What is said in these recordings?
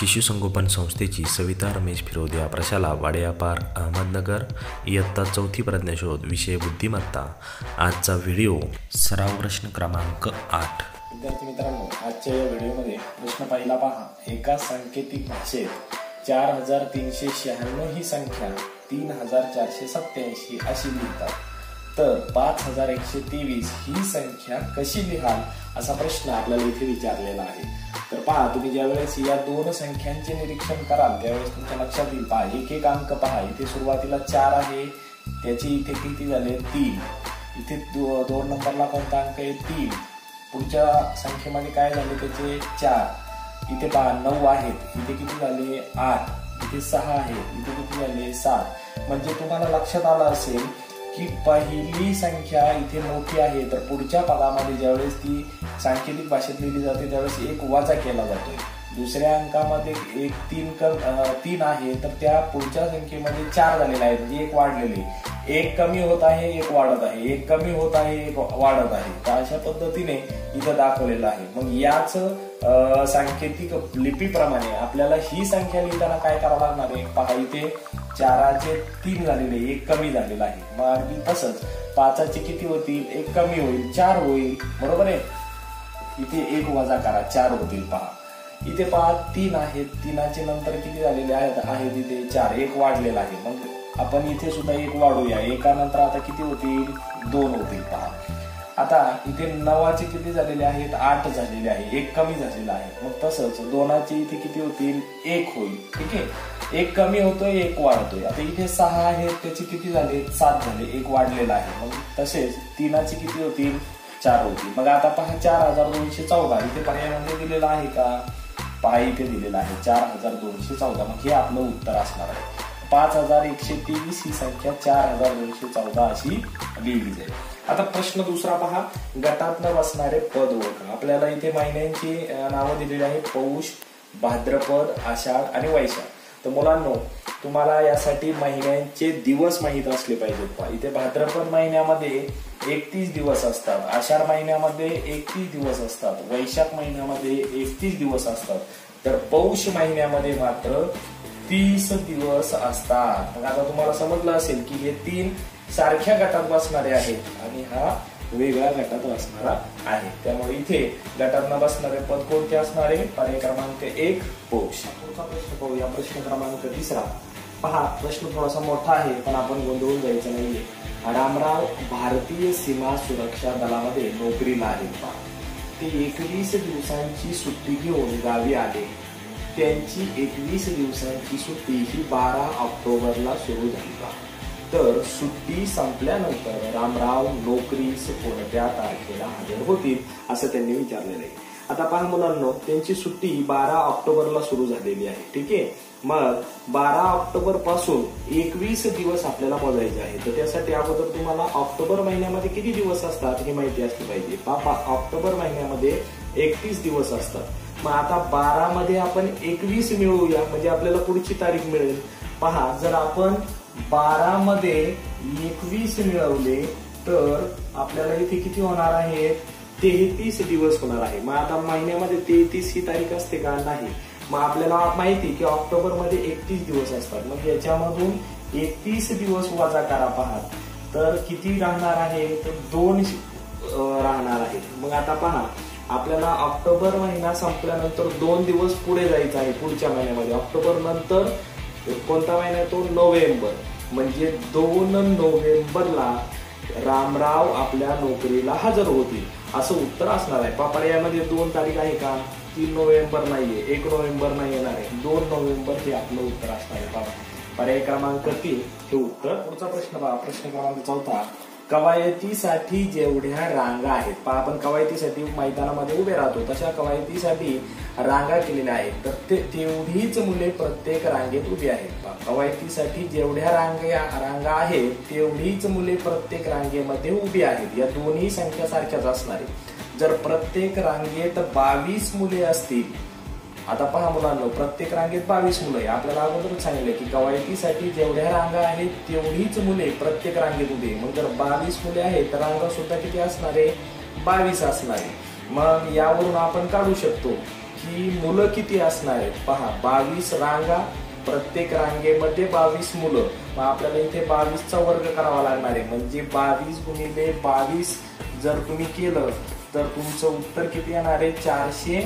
शिशुसंगोपन संस्थेची सविता रमेश फिरोदिया प्रशाला वाड्यापार पार्क अहमदनगर इयत्ता चौथी प्रज्ञाशोध विषय बुद्धिमत्ता. आजचा व्हिडिओ सराव प्रश्न क्रमांक आठ. विद्यार्थी मित्रांनो आजच्या या व्हिडिओमध्ये प्रश्न पहिला पहा. एका सांकेतिक भाषेत चार हजार तीनशे शहाण्णव ही संख्या तीन हजार चारशे सत्याऐंशी अशी लिहितात. तर पाच हजार एकशे तेवीस ही संख्या कशी लिहाल असा प्रश्न आपल्याला इथे विचारलेला आहे. तर पहा तुम्ही ज्यावेळेस या दोन संख्यांचे निरीक्षण कराल त्यावेळेस तुमच्या लक्षात येईल. पहा एक एक अंक पहा इथे सुरुवातीला चार आहे त्याची इथे किती झाले? तीन. इथे दो- दोन नंबरला कोणता अंक आहे? तीन. पुढच्या संख्येमध्ये काय झाले? त्याचे चार. इथे पहा नऊ आहेत. इथे किती झाले? आठ. इथे सहा आहेत इथे किती झाले? सात. म्हणजे तुम्हाला लक्षात आलं असेल की पहिली संख्या इथे मोठी आहे. तर पुढच्या पदामध्ये ज्यावेळेस ती सांकेतिक भाषेत लिहिली जाते त्यावेळेस एक वाचा केला जातोय. दुसऱ्या अंकामध्ये एक तीन कम तीन आहे तर त्या पुढच्या संख्येमध्ये चार झालेले आहेत. म्हणजे एक वाढलेले. एक कमी होत आहे एक वाढत आहे. एक कमी होत आहे एक वाढत आहे. तर अशा पद्धतीने इथं दाखवलेलं आहे. मग याच सांकेतिक लिपीप्रमाणे आपल्याला ही संख्या लिहिताना काय करावं लागणार आहे? पहा इथे चाराचे तीन झालेले एक कमी झालेला आहे. मग अगदी तसंच पाचाचे किती होतील? एक कमी होईल चार होईल. बरोबर आहे? इथे एक वजा करा चार होतील. पहा. इथे पहा तीन आहेत. तीनाचे नंतर किती झालेले आहेत? आहेत इथे चार. एक वाढलेला आहे. मग आपण इथे सुद्धा एक वाढूया. एकानंतर आता किती होतील? दोन होतील. पहा. आता इथे नवाचे किती झालेले आहेत? आठ झालेले आहे. एक कमी झालेला आहे. मग तसंच दोनाचे इथे किती होतील? एक होईल. ठीक आहे? एक कमी होतोय एक वाढतोय. आता इथे सहा आहेत त्याचे किती झाले? सात झाले. एक वाढलेला आहे. मग तसेच तिनाची किती होतील चार होतील मग आता पहा चार हजार दोनशे चौदा. इथे पर्यायामध्ये दिलेला आहे का? पहा इथे दिलेला आहे. चार हजार दोनशे चौदा. मग हे आपलं उत्तर असणार आहे. पाच हजार एकशे तेवीस ही संख्या चार हजार दोनशे चौदा अशी लिहिली जाईल आता प्रश्न दुसरा पहा. गटातनं बसणारे पद ओळखा. आपल्याला इथे महिन्यांची नावं दिलेली आहे पौष भाद्रपद आषाढ आणि वैशाख. तर मुलांनो तुम्हाला यासाठी महिन्यांचे दिवस माहीत असले पाहिजेत पहा इथे भाद्रपद महिन्यामध्ये एकतीस दिवस असतात. आषाढ महिन्यामध्ये एकतीस दिवस असतात. वैशाख महिन्यामध्ये एकतीस दिवस असतात. तर पौष महिन्यामध्ये मात्र तीस दिवस असतात. आता तुम्हाला समजलं असेल की हे तीन सारख्या गटात बसणारे आहेत. आणि हा वेगळ्या गटात बसणारा आहे. त्यामुळे इथे गटात बसणारे पद कोणते असणारे? पर्याय क्रमांक एक पौष पुढचा प्रश्न पाहूया. प्रश्न क्रमांक तिसरा. पहा प्रश्न थोडासा मोठा आहे पण आपण गोंधळून जायचं नाहीये. रामराव भारतीय सीमा सुरक्षा दलामध्ये नोकरीला आहेत ते एकवीस दिवसांची सुट्टी घेऊन गावी आले. त्यांची एकवीस दिवसांची सुट्टी ही बारा ऑक्टोबरला सुरू झाली. तर सुट्टी संपल्यानंतर रामराव नोकरीस कोणत्या तारखेला हजर होतील असं त्यांनी विचारलेलं आहे. आता पहा मुलांनो त्यांची सुट्टी बारा ऑक्टोबरला सुरू झालेली आहे ठीक आहे? मग बारा ऑक्टोबरपासून एकवीस दिवस आपल्याला मोजायचे आहे तर त्यासाठी अगोदर तुम्हाला ऑक्टोबर महिन्यामध्ये किती दिवस असतात हे माहिती असली पाहिजे. पहा ऑक्टोबर महिन्यामध्ये एकतीस दिवस असतात. मग आता बारा मध्ये आपण एकवीस मिळवूया म्हणजे आपल्याला पुढची तारीख मिळेल. पहा जर आपण बारा मध्ये एकवीस मिळवले तर आपल्याला इथे किती होणार आहे? तेहतीस दिवस होणार आहे. मग आता महिन्यामध्ये तेहतीस ही तारीख असते का? नाही. मग आपल्याला माहिती की ऑक्टोबरमध्ये एकतीस दिवस असतात. मग याच्यामधून एकतीस दिवस वजा करा पहा तर किती राहणार आहे? तर दोन राहणार आहे. मग आता पहा आपल्याला ऑक्टोबर महिना संपल्यानंतर दोन दिवस पुढे जायचं आहे पुढच्या महिन्यामध्ये. ऑक्टोबर नंतर कोणता महिना येतो तो नोव्हेंबर. म्हणजे दोन नोव्हेंबरला रामराव आपल्या नोकरीला हजर होतील असं उत्तर असणार आहे. पापड यामध्ये दोन तारीख आहे का? तीन नोव्हेंबर नाहीये. एक नोव्हेंबर नाही येणार आहे. दोन नोव्हेंबर हे आपलं उत्तर असणार आहे. पर्याय क्रमांक तीन हे उत्तर. पुढचा प्रश्न पहा. प्रश्न क्रमांक चौथा. कवायतीसाठी जेवढ्या रांगा आहेत पहा आपण कवायतीसाठी मैदानामध्ये उभे राहतो तशा कवायतीसाठी रांगा केलेल्या आहेत. तर ते तेवढीच मुले प्रत्येक रांगेत उभी आहेत. कवायतीसाठी जेवढ्या रांगा रांगा आहेत तेवढीच मुले प्रत्येक रांगेमध्ये उभी आहेत. या दोन्ही संख्या सारख्याच असणार आहेत. जर प्रत्येक रांगेत बावीस मुले असतील आता पहा मुलांनो प्रत्येक रांगेत बावीस मुलं आहे. आपल्याला अगोदरच सांगितलं की कवायतीसाठी जेवढ्या रांगा आहेत तेवढीच मुले प्रत्येक रांगेत उभे मग जर बावीस मुले आहेत तर रांगा सुद्धा किती असणार आहे? बावीस असणार आहे. मग यावरून आपण काढू शकतो की मुलं किती असणार आहेत? पहा बावीस रांगा प्रत्येक रांगेमध्ये बावीस मुलं. मग आपल्याला इथे बावीसचा वर्ग करावा लागणार आहे. म्हणजे बावीस गुणिले बावीस जर तुम्ही केलं तर तुमचं उत्तर किती येणार आहे? चारशे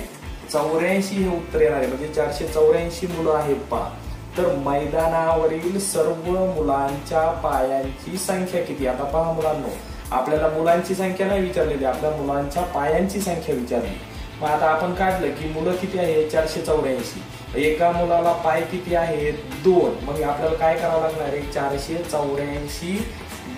चौऱ्याऐंशी हे उत्तर येणार आहे. म्हणजे चारशे चौऱ्याऐंशी मुलं आहेत पहा. तर मैदानावरील सर्व मुलांच्या पायांची संख्या किती? आता पहा मुलांनो. आपल्याला मुलांची संख्या नाही विचारलेली आपल्या मुलांच्या पायांची संख्या विचारली. मग आता आपण काढलं की मुलं किती आहे? चारशे चौऱ्याऐंशी. एका मुलाला पाय किती आहेत? दोन. मग आपल्याला काय करावं लागणार आहे? चारशे चौऱ्याऐंशी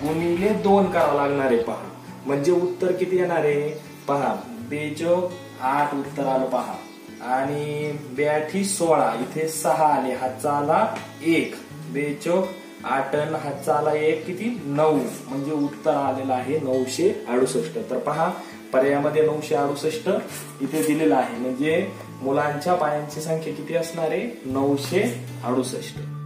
गुणिले दोन करावं लागणार आहे पहा. म्हणजे उत्तर किती येणार आहे? पहा. बेजोग आठ उत्तर आलं पहा. आणि ब्याठी सोळा इथे सहा आले हाताला आला एक. बेचोक आठ हाताला आला एक किती? नऊ. म्हणजे उत्तर आलेलं आहे नऊशे अडुसष्ट. तर पहा पर्यायामध्ये नऊशे अडुसष्ट इथे दिलेलं आहे. म्हणजे मुलांच्या पायांची संख्या किती असणार आहे? नऊशे अडुसष्ट.